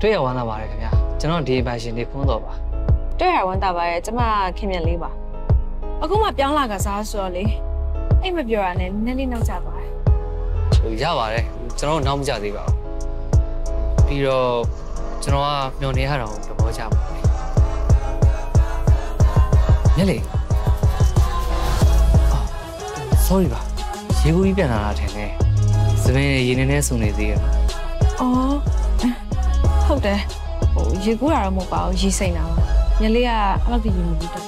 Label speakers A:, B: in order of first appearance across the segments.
A: တွေ့ရဝမ်းသာပါတယ်ခင်ဗျာကျွန်တော်ဒီဘိုင်ရှင်နေဖုန်းတော်ပါ
B: တွေ့ရဝန်တာပါရဲ့ကျမခင်မြတ်လေးပါအခုမှပြောင်းလာကစားဆိုတော့လေအိတ်မပြောရနဲ့နည်းနည်းလေးနောက်ကျသွားတယ်
A: ဟိုရပါတယ်ကျွန်တော်နောက်မကြသေးပါဘူးပြီးတော့ကျွန်တော်ကမျောနေရတာကိုသဘောကျပါတယ်ညလေအော် sorry ပါရေကူကြီးပြန်လာတာထင်တယ်စပင်းရေနေနေစုံနေသေးရဲ့
B: အော် ဟုတ်တယ်ဟိုရေကူးတာတော့မဟုတ်ပါဘူးရေစိမ့်တာပါညလေးကအဲ့လောက်တည်းရေမကူးတတ်ဘူး
A: တော်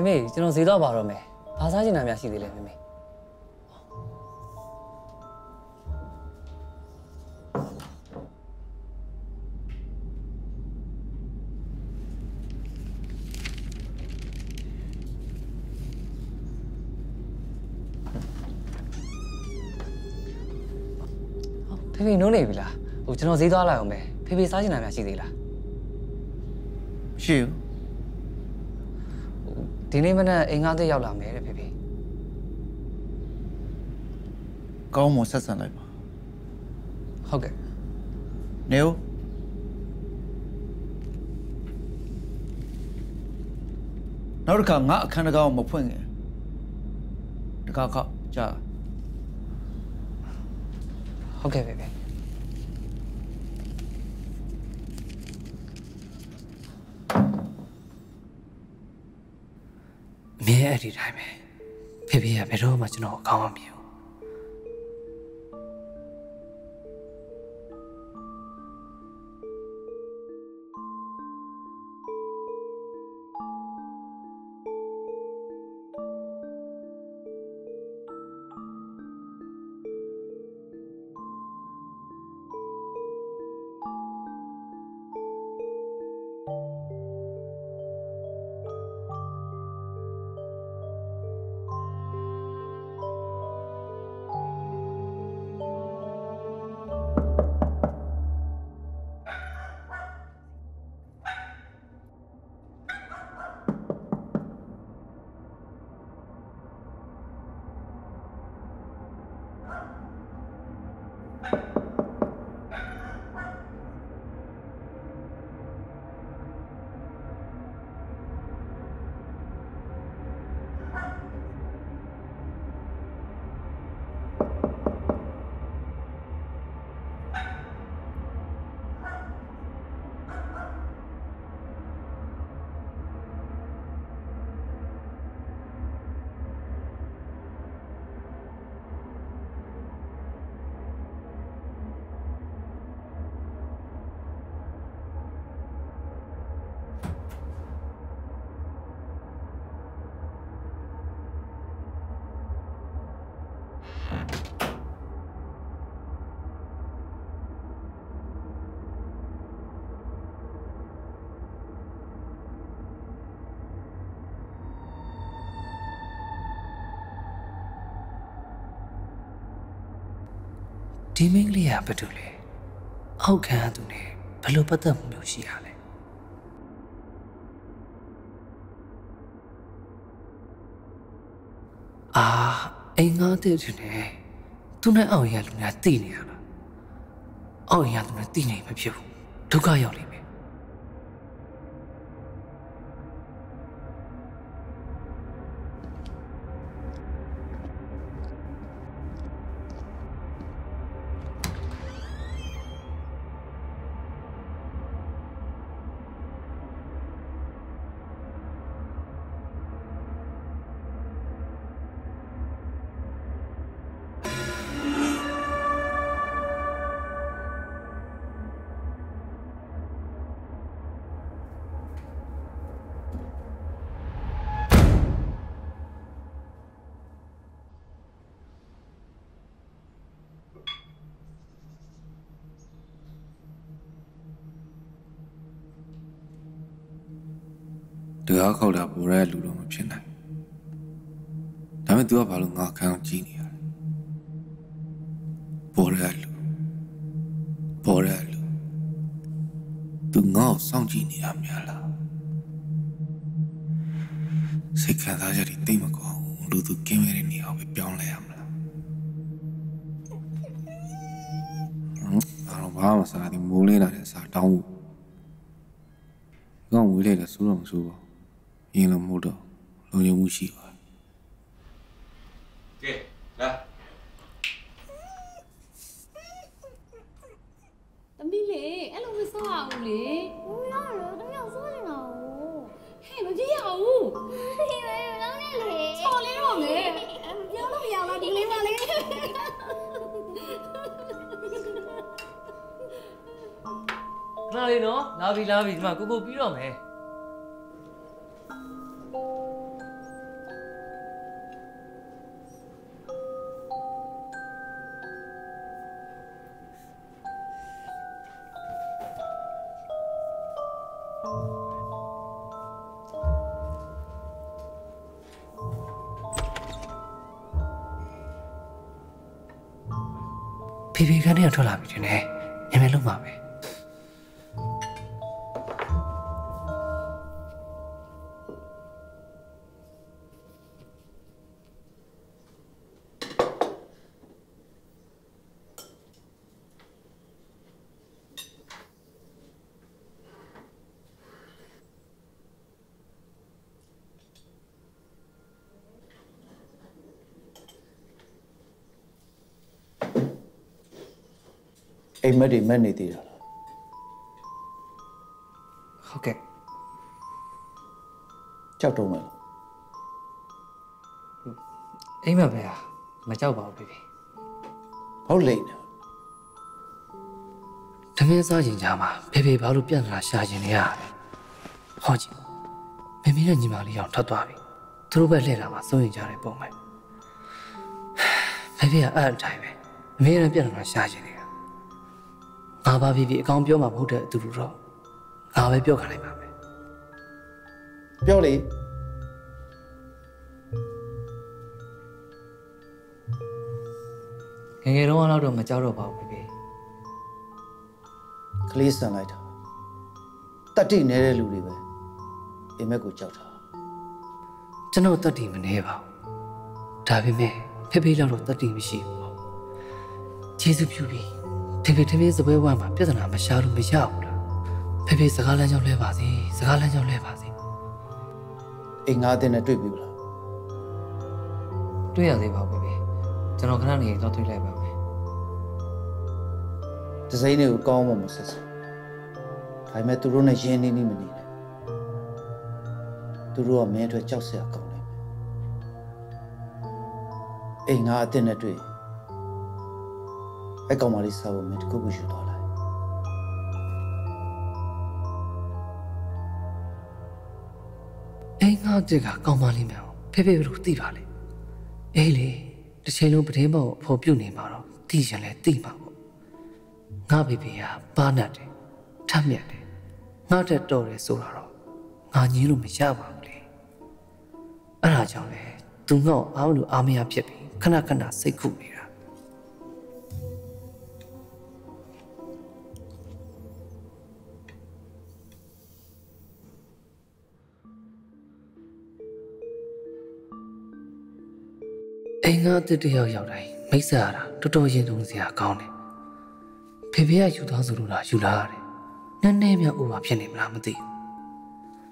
A: မမေကျွန်တော်ဈေးတော့ပါတော့မယ်ဘာစားချင်တာများရှိသေးလဲမမေဖေဖေနိုးနေပြီလားဟိုကျွန်တော်ဈေးသွားလိုက်အောင်ပဲဖေဖေစားချင်တာများရှိသေးလား
C: ရှိဘူး
A: ဒီနေ့မနက်အိမ်ငါးသက်ရောက်လာမယ်တဲ့ဖေဖေ
C: ကောင်းမွန်ဆက်ဆံလိုက်ပါ
A: ဟုတ်ကဲ့
C: နေဦးနောက်တစ်ခါငါအခန်းတကားကိုမဖွင့်ခင်တကားခောက်ကြာ
A: ဟုတ်ကဲ့ဖေဖေ မြဲအဲ့ဒီတိုင်းပဲဖေဖေကဘယ်တော့မှကျွန်တော်ကိုကောင်းမမြင်ဘူး
D: ဒီမင်းကလေးကဘာတူလဲအောက်ခံရသူနဲ့ဘယ်လိုပတ်သက်မှုမျိုးရှိရလဲအာအိမ်ငါတဲ့သူနဲ့သူနဲ့အောက်ရလူများတိနေရလားအောက်ရလူနဲ့တိနေမဖြစ်ဘူးဒုက္ခရောက်လိ
E: ကားခောက်တာပေါ်ရဲလူတော့မဖြစ်နိုင်ဒါပေမဲ့ तू ကဘာလို့ငါခံအောင်ကြည့်နေရလဲပေါ်ရဲလူပေါ်ရဲလူ तू ငါ့ကိုစောင့်ကြည့်နေတာများလားစိတ်ခံစားချက်တွေတိတ်မကောင်းဘူးလူသူကင်းမဲ့တဲ့နေရာကိုပဲပြောင်းလဲရမလားဟမ်အားလုံးဘာမှမစားသေးမိုးလေးလာတဲ့စားတောင်းဖို့ကောင်းဝေးလိုက်တာစိုးတော့မစိုးပါဘူး အင်းလုံးမှုတော့လုံခြုံမှုရှိပါ
F: ကဲလာ
G: သမီးလေအဲ့လိုမစောရဘူးလေ
H: ဘူးရတော့သမီးအောင်စောနေတာ
G: ဟုတ်ဟဲ့မကြည့်ရဘူး
H: ဒီလိုလုံးနေလေ
G: ချော်လေးတော့လေ
H: ပြောလို့မရလားဒီလေးမ
A: လေးနားလေနော်လာပြီလာပြီဒီမှာကိုကိုပြီးတော့မယ်
D: ဖေဖေကနေထွက်လာပြီတင်နေအမေလုံးပါပဲ
C: အိမ်မက်တွေမက်နေသေးတာလား
D: ဟုတ်ကဲ့
C: ကြောက်တော့မလား
D: အိမ်မက်ပဲဟာမကြောက်ပါဘူးဖေဖေ
C: ဟုတ်လိမ့်နေ
D: တမင်းစားရင်ကြမှာဖေဖေဘာလို့ပြန်လာရှာကျင်နေရလဲဟောကြည့်မမေနဲ့ညီမလေးအောင်ထွက်သွားပြီသူတို့ပဲလှည့်လာမှာစိုးရင်ကြတယ်ပုံမှန်ဖေဖေကအဲ့အတိုင်းပဲအမေနဲ့ပြန်လာရှာကျင်နေတာ ငါဘာဖြစ်ဖြစ်အကောင်ပြောမှာမဟုတ်တဲ့အတူတူတော့ငါပဲပြောခံလိုက်ပါမယ်
C: ပြောလေ
A: ငယ်ငယ်တုန်းကတော့တော့မကြောက်တော့ပါဘူးဖေဖေ
C: ကလေးဆန်လိုက်တာတတ်တိနေတဲ့လူတွေပဲအိမ်မက်ကိုကြောက်တာ
D: ကျွန်တော်တတ်တည်မနေပါဘူးဒါပေမဲ့ဖေဖေလောက်တော့တတ်တည်မရှိဘူးပေါ့ကျေးဇူးပြုပြီး ဖေဖေတမင်းစပွဲဝမ်းမှာပြဿနာမရှာလို့မရဘူးလားဖေဖေစကားလမ်းကြောင်းလဲပါစေစကားလမ်းကြောင်းလဲပါစေ
C: အိမ်ငါးအတင်းနဲ့တွေ့ပြီလား
A: တွေ့ရသေးပါဘူးဖေဖေကျွန်တော်ခဏနေတော့တွေ့လိုက်ပါမယ်
C: ဒီဇိုင်းတွေကိုကောင်းမှမဆက်စဒါပေမဲ့သူတို့နဲ့ရင်းနှီးနှီးမနေနဲ့သူတို့ကမင်းအတွက်ကြောက်စရာကောင်းတယ်အိမ်ငါအတင်းနဲ့တွေ့ရင် အဲ့ကောင်မလေးစားဖို့မင်းတခုခုယူသွားလိုက်
D: အိမ်ငါတက်ကကောင်းပါလိမ့်မယ်ဖေဖေဘယ်လိုသိပါလဲအေးလေတတစ်ချိန်လုံးပတင်းပေါ်အဖော်ပြုတ်နေမှာတော့သိရင်လည်းသိမှာပေါ့ငါဖေဖေကပါနတ်တယ်ထက်မြက်တယ်ငါတက်တော်တယ်ဆိုတာတော့ငါညင်းလို့မရပါဘူးလေအဲ့ဒါကြောင့်လေသူငေါ့အားမလို့အားမရဖြစ်ပြီးခဏခဏစိတ်ခုနေတာ အိမ်ငါအစ်တစ်ယောက်ရောက်တိုင်းမိတ်ဆက်ရတာတော်တော်ရင်တုံစရာကောင်းတယ်ဖေဖေကယူသွားဆိုလို့လားယူလာရတယ်နည်းနည်းများဥပါဖြစ်နေမလားမသိဘူး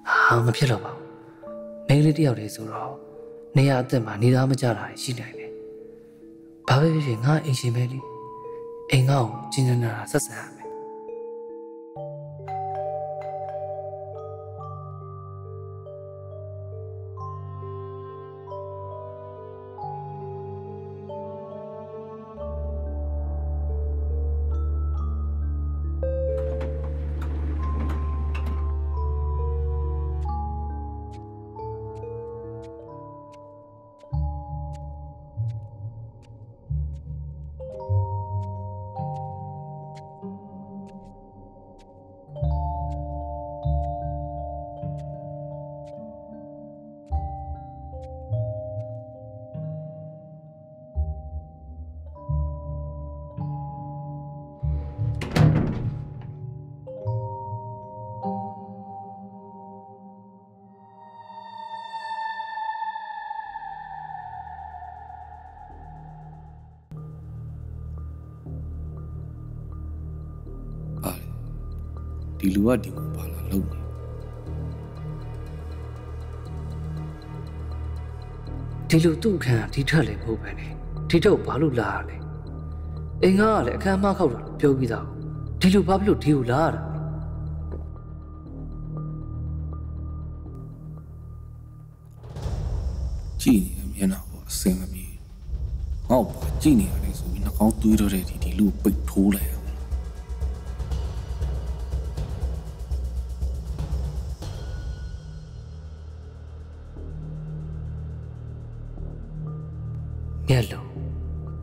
D: ဟာမဖြစ်တော့ပါဘူးမိန်းကလေးတစ်ယောက်တည်းဆိုတော့နေရာအသက်မှာနေသားမကြတာရှိနိုင်တယ်ဘာပဲဖြစ်ဖြစ်ငါအိမ်ရှင်ပဲလေအိမ်ငါ့ကိုကျင်းကျင်းနာနာဆက်ဆံရမယ်
E: ကဒီကိုပါလာလုံနေ
D: ဒီလိုသူ့အခန်းကဒီထက်လည်းမဟုတ်ပဲနဲ့ဒီတော့ဘာလို့လာရလဲအိမ်ကလည်းအခန်းမခောက်တာလို့ပြောပြီးသားဒီလိုဘာဖြစ်လို့ဒီကိုလာရတာလဲ
E: ကြည်နေတယ်မျက်နှာပေါ်အစင်မပြေငေါ့ပါကြည်နေရတယ်ဆိုပြီးနှာခေါင်းသွေးတော့တဲ့ဒီဒီလူကိုပိတ်ထိုးလိုက်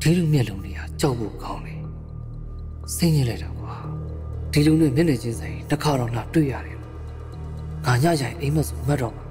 D: ဒီလိုမျက်လုံးတွေကကြောက်ဖို့ကောင်းတယ်စိတ်ညစ်လိုက်တော့ကွာဒီလိုနဲ့မျက်နှာချင်းဆိုင်တစ်ခါတော့လာတွေ့ရတယ်ငါညရိုင်အိမ်မဆိုမှတ်တော့မှာ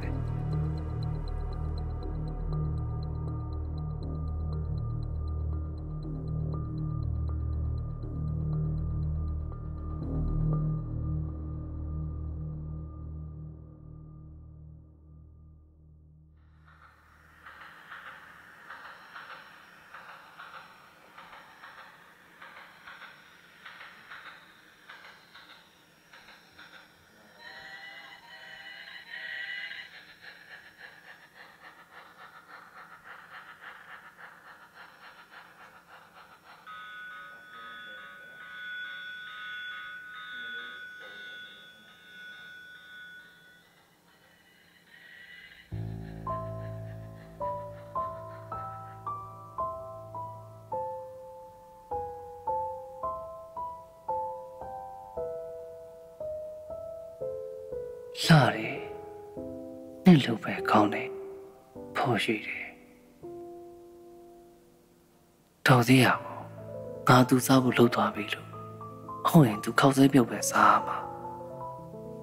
D: လှတယ်နဲ့လို့ပဲကောင်းတယ်ဖော်ရှိတယ်တော်သေးရပါငါသူစားဖို့လှုပ်သွားပြီလို့ဟုတ်ရင်သူခောက်ဆဲပြုတ်ပဲစားရမှာ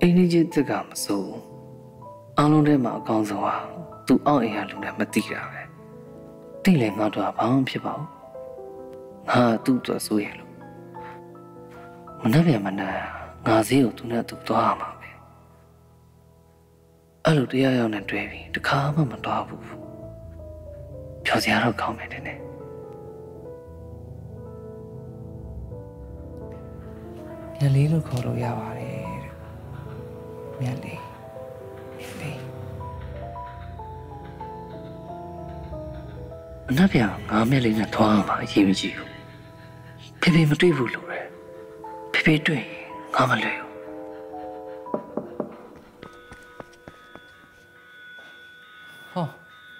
D: အင်းကြီးတက်ကမစိုးဘူးအားလုံးထဲမှာအကောင်းဆုံးဟာသူအောက်အိမ်ကလူနဲ့မသိတာပဲတိလည်းငါတို့ကဘာမှဖြစ်ပါဘူးငါသူ့အတွက်စိုးရလို့မနှက်ပြန်မနှက်ငါဈေးကိုသူနဲ့သူသွားရမှာပဲ အဲ့လိုတရားရောက်နေတွေ့ပြီတခါမှမတော်ဘူးပြောစရာတော့ကောင်းမယ်တဲ့နဲ့မြက်လေးလို့ခေါ်လို့ရပါတယ်တဲ့မြက်လေးမြက်လေးအနောက်ပြန်ငါမြက်လေးနဲ့ထွားအောင်ပါအရေးမကြီးဘူးဖေဖေမတွေ့ဘူးလို့ပဲဖေဖေတွေ့ရင်ငါမလွယ်ဘူး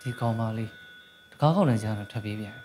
D: ဒီကောင်မလေးတကားကောက်နေကြတော့ထပ်ပြေးပြန်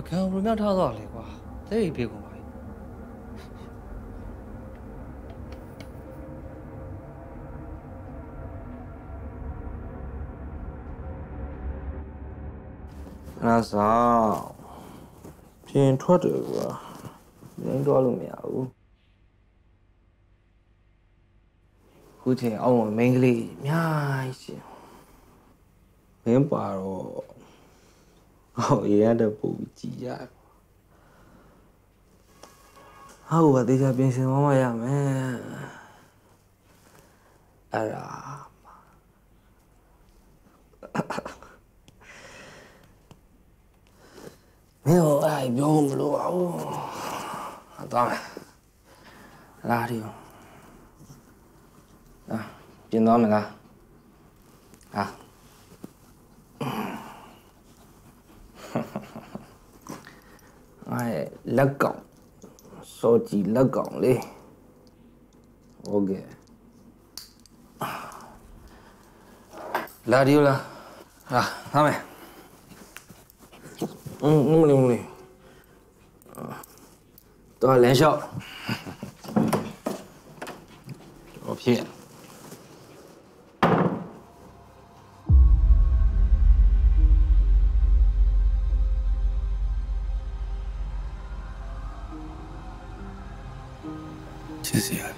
A: ပကံဘယ်လိုများထားသွားလဲကွာတဲ့ရီပြေကုန်ပါပြီ
F: အဲ့ဒါဆောင်ပြင်ထွက်တယ်ကွာရင်းတော့လို့မရဘူးခုချိန်အောင်မမိန်းကလေးအများကြီးရှင်မင်းပါတော့ ဟောရရတဲ့ပူကြည်ရဟာဟိုကတေချာပြင်ဆင်မမရမယ်အဲ့ဒါမင်းတို့အဲ့ဒါပြောမလို့ပါဘူးအသွားမယ်လာရီအာပြင်သွားမလားဟာအဲ့ 哎，乐高，手机乐高嘞。OK，拉丢了啊，他们。嗯，我们我们，啊，多少连笑，照片。
E: ချစ်စရာ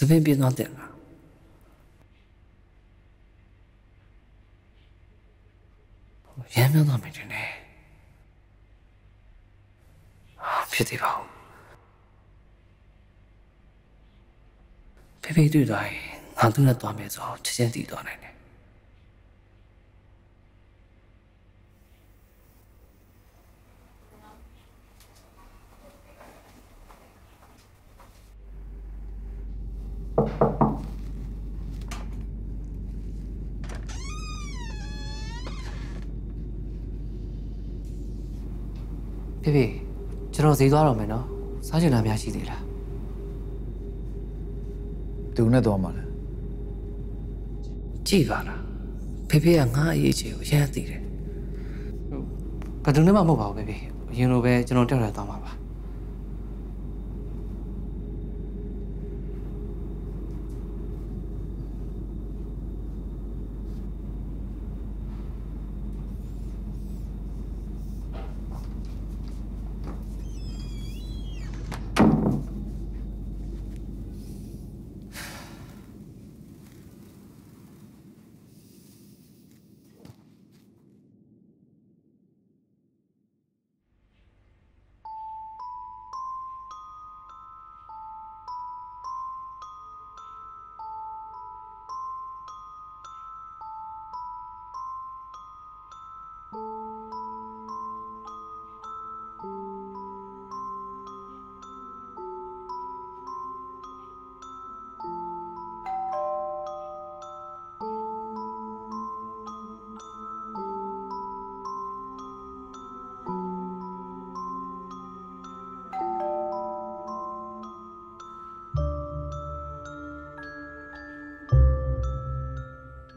D: စပင်းပြင်းသွားတယ်လားရမ်းမြောင်းသွားမယ်တင်တယ်ဖြစ်သေးပါဦးဖေဖေတွေ့သွားရင်ငါသူ့နဲ့သွားမယ်ဆိုတော့ချက်ချင်းတည်သွားနိုင်တယ်
A: ဖေဖေကျွန်တော် ဈေးသွားတော့မယ်နော်စားချင်တာများရှိသေးလား
C: သူနဲ့သွားမှာလဲ
D: ကြည်ပါလားဖေဖေကငါအရေးချေကိုရမ်းသိတယ်
A: ဘယ်သူနဲ့မှမဟုတ်ပါဘူးဖေဖေအရင်လိုပဲကျွန်တော်တက်ရသွားမှာပါ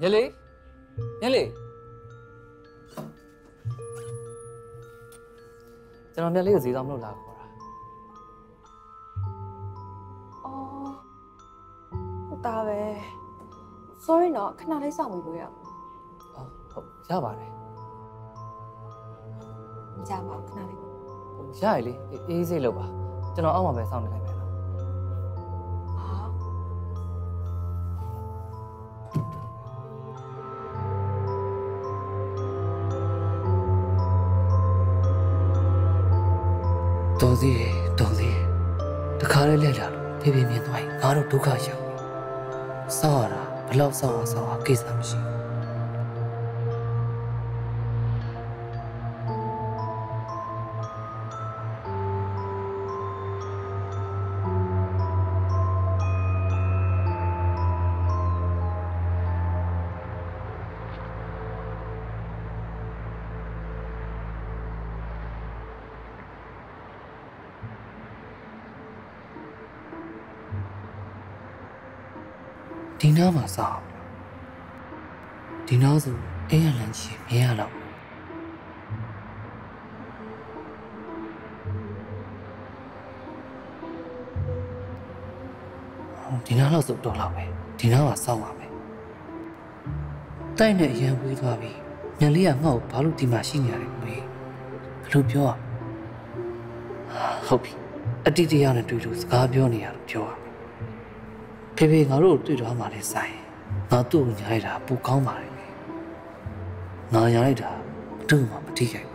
A: ညလေးညလေးကျွန်တော်မြက်လေးကိုဈေးသွားမလို့လာခေါ်တာ
B: အော်ဟုတ်တာပဲ sorry နော်ခဏလေးစောင့်ပြီးလို့ရအောင်
A: အော်ဟုတ်ရပါတယ်
B: မကြပါဘူးခဏလေးပါ
A: ဟိုရရလေအေးအေးစိတ်လို့ပါကျွန်တော်အောက်မှာပဲစောင့်နေလိုက်
D: တော်သေးတယ်တော်သေးတယ်တခါလေးလက်လာလို့ဖေဖေမြင်သွားရင်ငါတို့ဒုက္ခရောက်ပြီစောက်ရတာဘယ်လောက်စောက်အောင်စောက်အောင်ကိစ္စမရှိဘူး ဒီနားမှာစောက်ဒီနားဆိုအေးရလန်ချင်မရတော့ဒီနားတော့ဆိုတော့လောက်ပဲဒီနားမှာစောက်ပါပဲတိုက်နဲ့အရန်ဝေးသွားပြီညလေးကငါ့ကိုဘာလို့ဒီမှာရှိနေရလဲမေးဘလို့ပြောอ่ะဟုတ်ပြီအတိတ်တရားနဲ့တွေ့လို့စကားပြောနေရလို့ပြောရမယ် ဖေဖေငါတို့ကိုတွေ့တော့မှလည်းဆိုင်ငါသူ့ကိုညာလိုက်တာပူကောင်းပါလေငါညာလိုက်တာတို့မှမထိခိုက်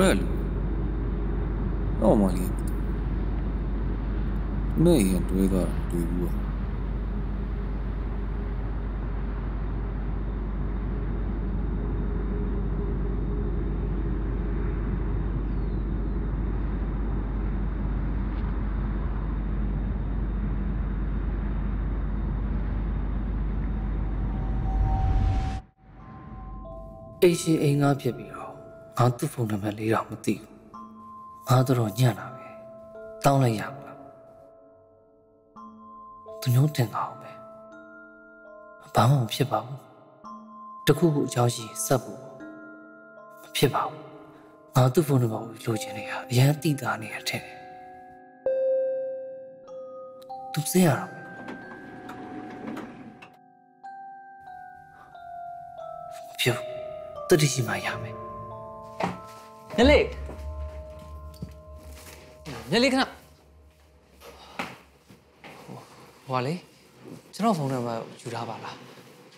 D: ပါဘူး
E: ဟိုရဲလူတော့မလေးနေရင်တွေးသွားတာတွေ့ဘူးอ่ะ
D: အိမ်ရှင်အိမ်ငါဖြစ်ပြီးတော့ ငါသူ့ဖုန်းနံပါတ်လေးတော့မသိဘူးငါတော့ညံ့တာပဲတောင်းလိုက်ရမလားသူညုံတင်တာအောင်ပဲဘာမှမဖြစ်ပါဘူးတခုခုအကြောင်းရှိရင်ဆက်ဖို့မဖြစ်ပါဘူးငါသူ့ဖုန်းနံပါတ်ကိုလိုချင်နေတာအရင်တိတာနေရတဲ့သူစရတော့ဖြူတတိရှိမှရမယ်
A: ညလေးညလေးခဏဟိုဟာလေကျွန်တော်ဖုန်းနံပါတ်ယူထားပါလား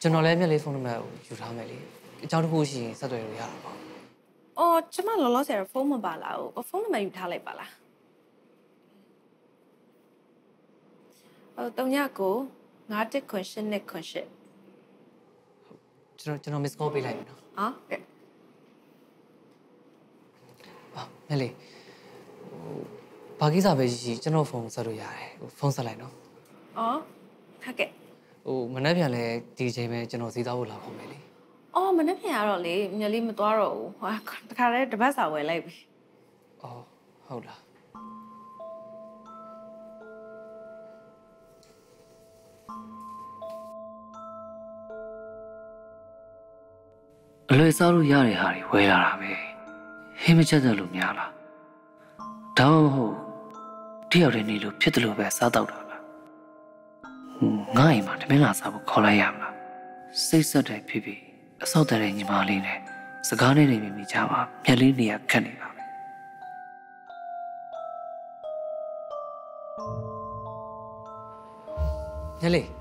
A: ကျွန်တော်လည်းမျက်လေးဖုန်းနံပါတ်ကိုယူထားမယ်လေအကြောင်းတစ်ခုရှိရင်ဆက်သွယ်လို့ရတာပေါ့။
B: အော်ကျမလောလောဆယ်တော့ဖုန်းမပါလာဘူး။ဖုန်းနံပါတ်ယူထားလိုက်ပါလား။အော်တုံညကို9တက်ခွန်8နဲ့ခွန်8
A: ကျွန်တော်ကျွန်တော် miss call ပေးလိုက်ပြီနော်
B: ဟာ ကဲ
A: ဟာညလေးဟိုဘာကိစ္စပဲရှိရှိကျွန်တော်ဖုန်းဆက်လို့ရတယ်ဟိုဖုန်းဆက်လိုက်နော်
B: အော်ဟုတ်ကဲ့
A: ဟိုမနေ့ပြန်လဲဒီအချိန်ပဲကျွန်တော်စီးသားဖို့လာဖို့မယ်လေ
B: အော်မနေ့ပြန်ရတော့လေမြက်လေးမသွားတော့ဘူးဟာတခါတည်းတပတ်စာဝယ်လိုက်ပြီ
A: အော်ဟုတ်လား
D: အလွယ်စားလို့ရတဲ့ဟာတွေဝယ်လာတာပဲ ဟင်းမချက်တယ်လို့များလားဒါမှမဟုတ်တယောက်တည်းနေလို့ဖြစ်တယ်လို့ပဲစားတော့တာလားဟွန်းငါ့အိမ်မှာတမင်လာစားဖို့ခေါ်လိုက်ရမလားစိတ်ဆက်တယ်ဖြစ်ဖြစ်အဆောက်တဲ့ညီမလေးနဲ့စကားနဲ့နေမိမိကြပါမျက်လေးနေရခက်နေပါပဲ
A: ညလေး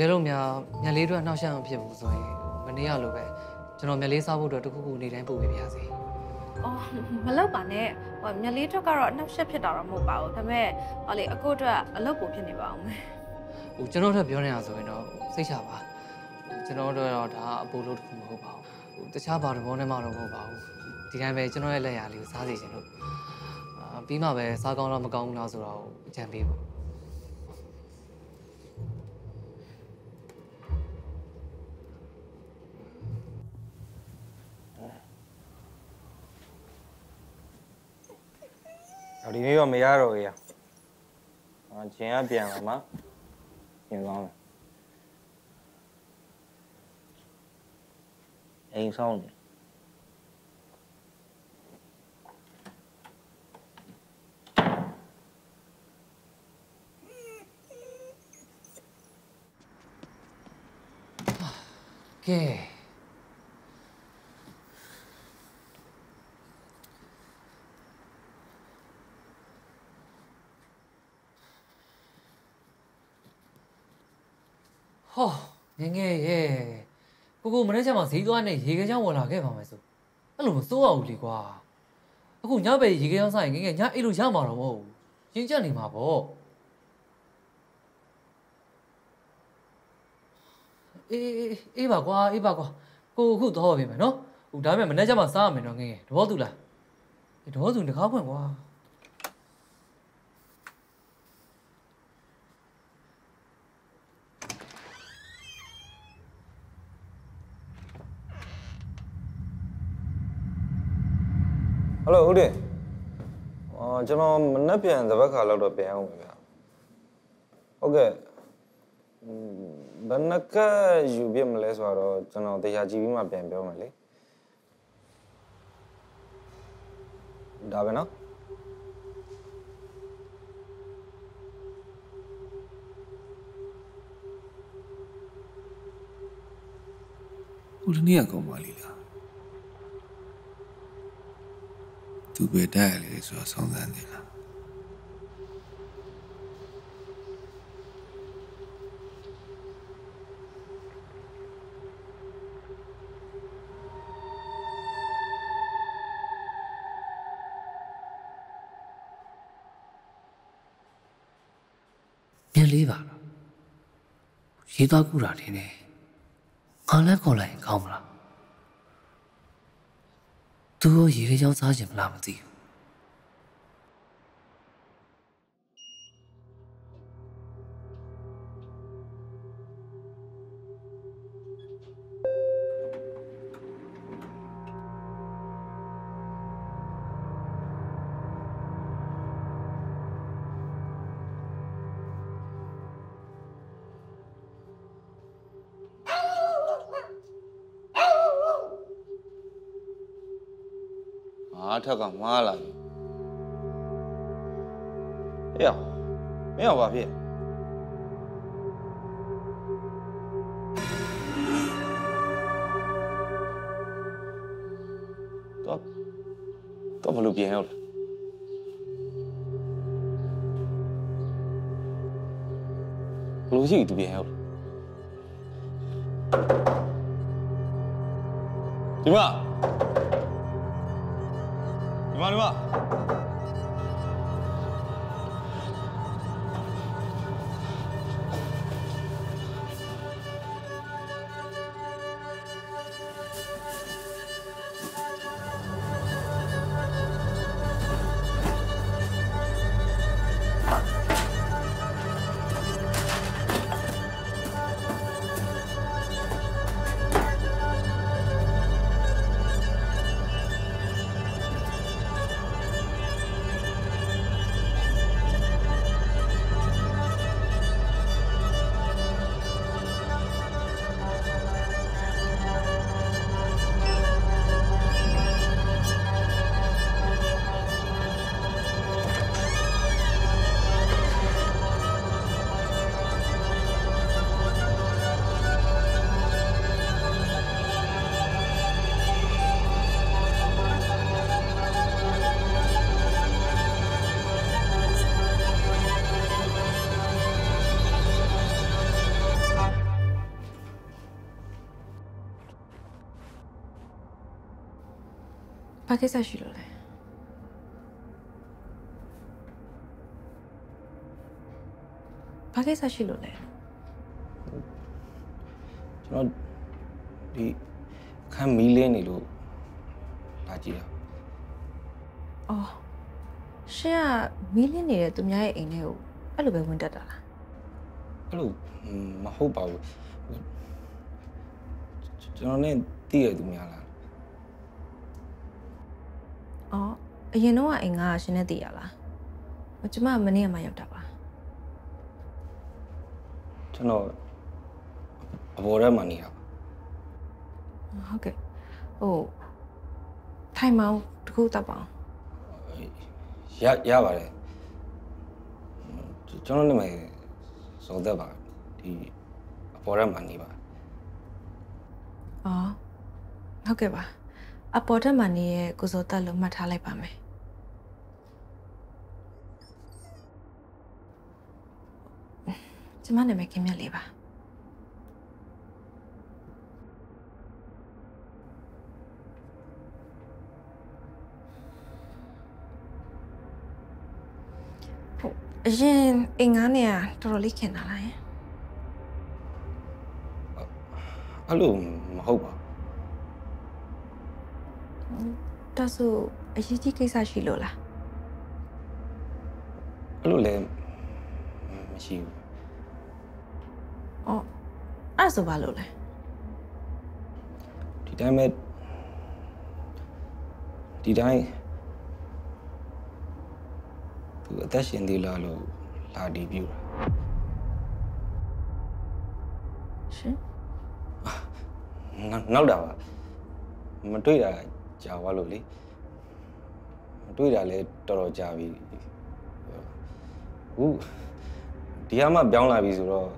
B: က
A: ယ်လို့များညလေးတို့ကနှောက်ယှက်မဖြစ်ဘူးဆိုရင်မနေ့ကလိုပဲကျွန်တော်ညလေးစားဖို့အတွက်တစ်ခုခုနေတိုင်းပို့ပေးပါရစေ
B: အော်မလောက်ပါနဲ့ဟိုမြက်လေးထွက်ကတော့အနှောက်အယှက်ဖြစ်တာတော့မဟုတ်ပါဘူးဒါပေမဲ့ဟောလေအကိုအတွက်အလုပ်ပိုဖြစ်နေပါအောင်မယ်
A: ဟိုကျွန်တော်တို့ပြောနေတာဆိုရင်တော့စိတ်ချပါဟိုကျွန်တော်တို့တော့ဒါအပိုလို့တစ်ခုမဟုတ်ပါဘူးဟိုတခြားဘာတဘောနဲ့မှတော့မဟုတ်ပါဘူးဒီတိုင်းပဲကျွန်တော်ရဲ့လက်ရာလေးကိုစားစီခြင်းလို့အာပြီးမှပဲစားကောင်းလားမကောင်းဘူးလားဆိုတော့အကြံပေးပါ
F: အော်ဒီနေ့တော့မရတော့ဘူးရအာဂျင်ကပြန်လာမှာပြန်သွားမယ်အိမ်ဆောင်နေ
A: ကဲဟော ငယ်ငယ်ရဲ့ကိုကိုမနေ့ကမှဈေးသွားနဲ့ရေခဲချောင်းဝင်လာခဲ့ပါမယ်ဆိုအဲ့လိုမစိုးရဘူးလေကွာအခုညပဲရေခဲချောင်းဆိုင်ငယ်ငယ်ညအဲ့လိုရမှာတော့မဟုတ်ဘူးရင်ကျက်နေမှာပေါ့အေးအေးအေးပါကွာအေးပါကွာကိုအခုတော့ပြင်မယ်နော်ဟိုဒါပေမဲ့မနေ့ကမှစားရမယ်နော်ငယ်ငယ်တဘောသူလားတဘောသူတကားဖွင့်ကွာ
F: ယ်လိုဦးတင်အော်ကျွန်တော်မနှက်ပြန်တပတ်ခါလောက်တော့ပြန်အောင်ပဲဗျာဟုတ်ကဲ့อืมဘယ်နှကယူပြမလဲဆိုတော့ကျွန်တော်တရားကြည့်ပြီးမှပြန်ပြောမယ်လေဒါပဲနော်
E: ဟိုတနေ့ကကောင်းပါလိလား သူပဲတက်ရလေဆိုတော့ဆောင်းစမ်းနေလား
D: မျက်လေးပါလားရေးသားကူတာတင်နေငါလည်းခေါ်လိုက်ရင်ကောင်းမလား သူရောရေခဲချောင်းစားခြင်း မလားမသိဘူး
F: ငါထက်ကမားလာပြီအေးရောမင်းရောဘာဖြစ်တော့တော့ဘယ်လိုပြန်ရောက်လဲဘယ်လိုရှိသူပြန်ရောက်လဲဒီမှာ ဒီမှာဒီ
B: ဘာကိစ္စရှိလို့လဲဘာကိစ္စရှိလို့လဲ
F: ကျွန်တော်ဒီအခန်းမီးလင်းနေလို့လာကြည့်တာ
B: အော်ရှင်ကမီးလင်းနေတဲ့သူများရဲ့အိမ်ထဲကိုအဲ့လိုပဲဝင်တက်တာလား
F: အဲ့လိုမဟုတ်ပါဘူးကျွန်တော်နဲ့တည့်ရသူများလား
B: အော်အရင်တော့ကအိမ်ကရှင်နဲ့တည်ရလားဟိုကျမမနေ့ကမှရောက်တာပါ
F: ကျွန်တော်အဘော်ထဲမှာနေတာပါ
B: ဟုတ်ကဲ့ဟိုထိုင်မောင်းတစ်ခုတောက်ပါအောင်
F: ရရပါတယ်ကျွန်တော်နာမည်ဇော်သက်ပါဒီအဘော်ထဲမှာနေပါ
B: အော်ဟုတ်ကဲ့ပါအပေါ်တက်မှာနေရဲ့ကိုစောတက်လို့မှတ်ထားလိုက်ပါမယ် ကျမနာမည်ခင်မြတ်လေးပါဟုတ်အရင်အိမ်ငါးနေရတော်တော်လေးခင်တာလားယင်
F: အဲ့လိုမဟုတ်ပါ
B: ဒါဆိုအရေးကြီးကိစ္စရှိလို့လား
F: အဲ့လိုလည်းမရှိဘူး
B: အော်အဲ့ဒါဆိုဘာလို့လဲ
F: ဒီတိုင်းပဲဒီတိုင်းသူအသက်ရှင်သေးလားလို့လာဒီပြူတာ
B: ရှင်
F: နောက်နောက်တာပါမတွေ့တာကြာသွားလို့လေမတွေ့တာလည်းတော်တော်ကြာပြီခုဒီကမှပြောင်းလာပြီဆိုတော့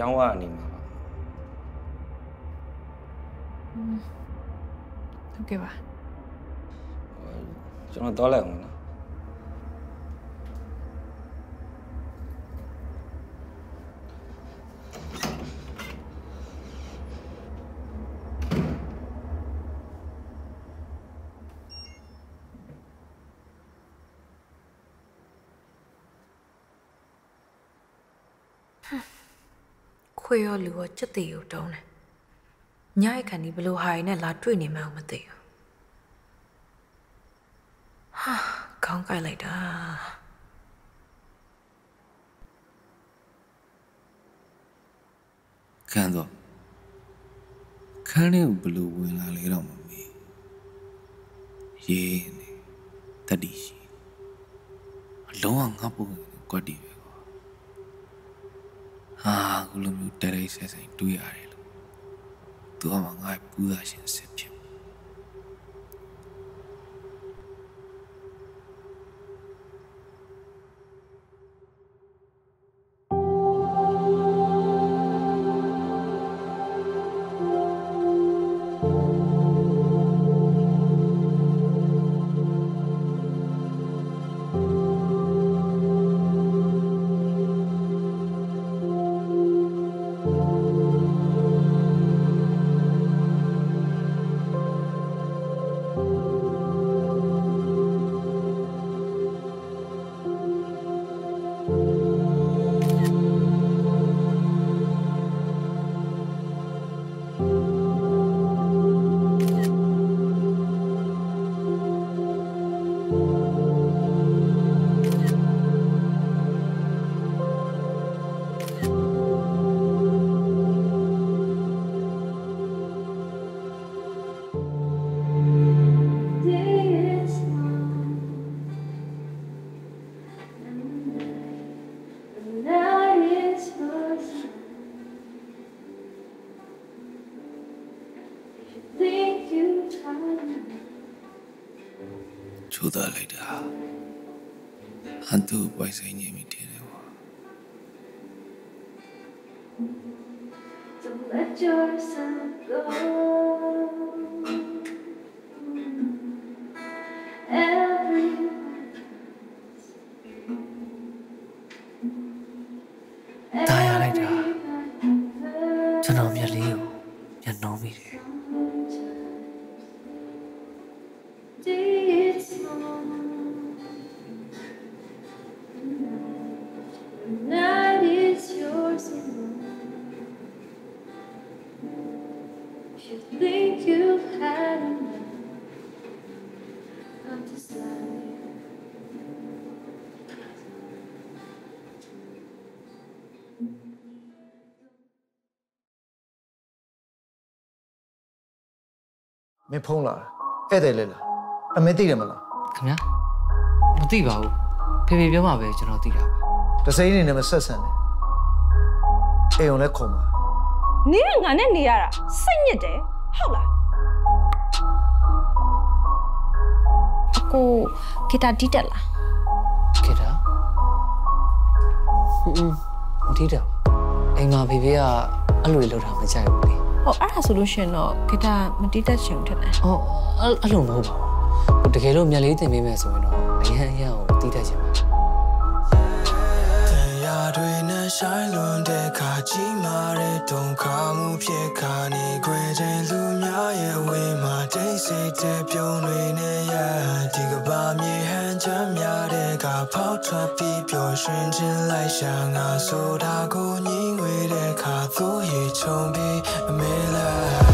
F: ပြောင်းသွားနေမှာပါ
B: ဟုတ်ကဲ့ပါ
F: ကျွန်တော်တော့လိုက်အောင်နော်
I: ခွေ ရောလူရောစက်သေးကိုတုံးတယ်ညအိုက်ခန်ဒီဘလို့ဟာရီနဲ့လာတွေ့နေမှန်းမသိဘူးဟာခေါင်းကိုက်လိုက်တာ
E: ခန်းတော့ခန်းလေးကိုဘယ်လိုဝင်လာလဲတော့မမေးရေးနေတတိရှိအလုံးဝငါ့ပုံကွက်တီပဲကွာ ဟာခုလိုမျိုးတရိတ်ဆက်ဆိုင်တွေ့ရတယ်လို့သူကမှငါ့ပူးသားရှင်စစ်ဖြစ် ချိုးသားလိုက်တာဟန်သူပိုက်ဆိုင်နေမိတယ်ကွာ
J: Don't let yourself
C: မင်းဖုန်းလာတယ်ဧည့်သည်လေလားအမေသိတယ်မလား
A: ခင်ဗျာမသိပါဘူးဖေဖေပြောမှပဲကျွန်တော်သိတာပါ
C: တစိမ့်နေနဲ့မဆက်ဆံနဲ့အိမ်ုံလဲခုံပါ
B: နင်းကငါနဲ့နေရတာစိတ်ညစ်တယ်ဟုတ်လားအကိုဂီတာတီးတက်လား
A: ခေတာဟွန်းမထီးတော့အိမ်မှာဖေဖေကအဲ့လိုလုပ်တာမကြိုက်ဘူးလေ
B: ဟောအဲ့ဒါဆိုလို့ရှရင်တော့ဂီတာမတီးတက်ချင်ဘူးထင်တယ်
A: အော်အဲ့အဲ့လိုမဟုတ်ပါဘူးတကယ်လို့မျက်လေးတင်ပေးမယ်ဆိုရင်တော့အရန်အရန်ကိုတီးတတ်ချင်ပါ
K: တရားတွေနဲ့ဆိုင်လွန်တဲ့ခါကြီးမာတဲ့ဒုက္ခမှုဖြစ်ခါနေခွေတဲ့လူများရဲ့ဝေးမှာတိတ်ဆိတ်တဲ့ပြုံးတွေနဲ့ရဒီကဘာမြေဟန်ချမ်းများတဲ့ကဖောက်ထွက်ပြီးပျော်ရွှင်ခြင်းလိုက်ရှာငါဆိုတာကိုည င်းဝေတဲ့ခါသို့ရေချုံပြီးအမေလား